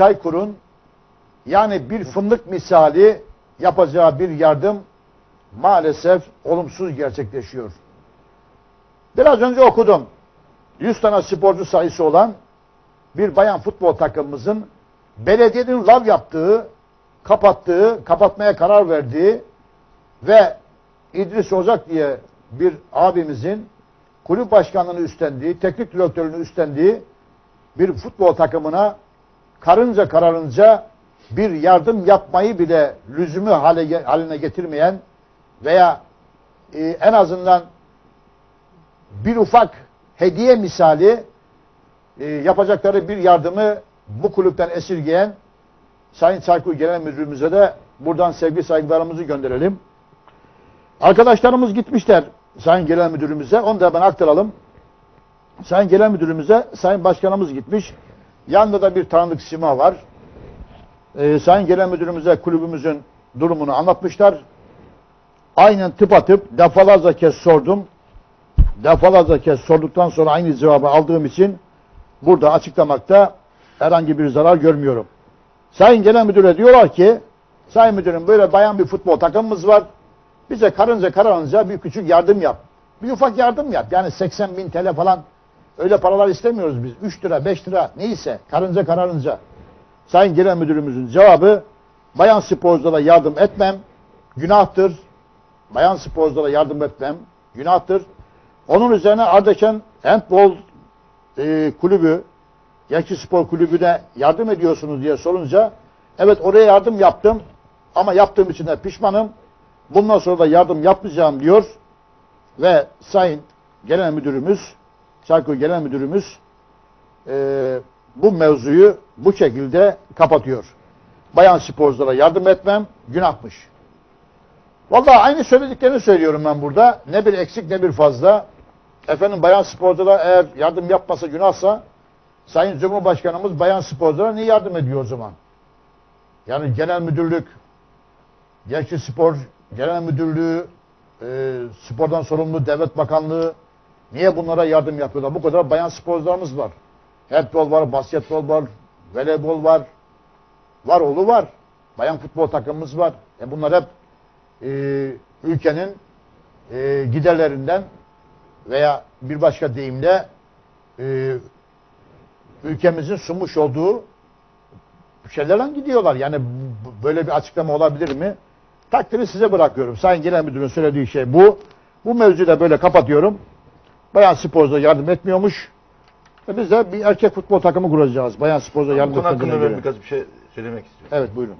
Çaykur'un yani bir fındık misali yapacağı bir yardım maalesef olumsuz gerçekleşiyor. Biraz önce okudum. 100 tane sporcu sayısı olan bir bayan futbol takımımızın belediyenin lav yaptığı, kapattığı, kapatmaya karar verdiği ve İdris Ocak diye bir abimizin kulüp başkanlığını üstlendiği, teknik direktörlüğünü üstlendiği bir futbol takımına karınca kararınca bir yardım yapmayı bile lüzumu hale, haline getirmeyen veya e, en azından bir ufak hediye misali e, yapacakları bir yardımı bu kulüpten esirgeyen Sayın Çaykur Genel Müdürümüze de buradan sevgi saygılarımızı gönderelim. Arkadaşlarımız gitmişler Sayın Genel Müdürümüze. Onu da ben aktaralım. Sayın Genel Müdürümüze Sayın Başkanımız gitmiş. Yanında da bir tanıdık sima var. Ee, Sayın Genel Müdürümüze kulübümüzün durumunu anlatmışlar. Aynen tıpatıp defalarca kez sordum. Defalarca kez sorduktan sonra aynı cevabı aldığım için burada açıklamakta herhangi bir zarar görmüyorum. Sayın Genel Müdür'e diyorlar ki Sayın Müdürüm böyle bayan bir futbol takımımız var. Bize karınca kararınca bir küçük yardım yap. Bir ufak yardım yap. Yani 80 bin TL falan öyle paralar istemiyoruz biz. 3 lira 5 lira neyse karınca kararınca. Sayın Genel Müdürümüzün cevabı bayan sporculara yardım etmem günahtır. Bayan sporculara yardım etmem günahtır. Onun üzerine Ardeşen Handball e, kulübü Gençlik Spor Kulübü'ne yardım ediyorsunuz diye sorunca evet oraya yardım yaptım ama yaptığım için de pişmanım. Bundan sonra da yardım yapmayacağım diyor ve Sayın Genel Müdürümüz Çaykur Genel Müdürümüz e, bu mevzuyu bu şekilde kapatıyor. Bayan sporculara yardım etmem günahmış. Vallahi aynı söylediklerini söylüyorum ben burada. Ne bir eksik ne bir fazla. Efendim bayan sporculara eğer yardım yapmasa günahsa Sayın Cumhurbaşkanımız bayan sporculara niye yardım ediyor o zaman? Yani genel müdürlük, Gençlik Spor Genel Müdürlüğü, e, spordan sorumlu devlet bakanlığı niye bunlara yardım yapıyorlar? Bu kadar bayan sporcularımız var. Handball var, basketbol var, voleybol var. Var oğlu var. Bayan futbol takımımız var. E bunlar hep e, ülkenin e, giderlerinden veya bir başka deyimle e, ülkemizin sunmuş olduğu şeylerden gidiyorlar. Yani böyle bir açıklama olabilir mi? Takdiri size bırakıyorum. Sayın Genel Müdürün söylediği şey bu. Bu mevzuyu da böyle kapatıyorum. Bayan sporcuya yardım etmiyormuş. E biz de bir erkek futbol takımı kuracağız. Bayan sporcuya Bu yardım konu hakkında etmediğine ben göre. birkaç bir şey söylemek istiyorum. Evet buyurun.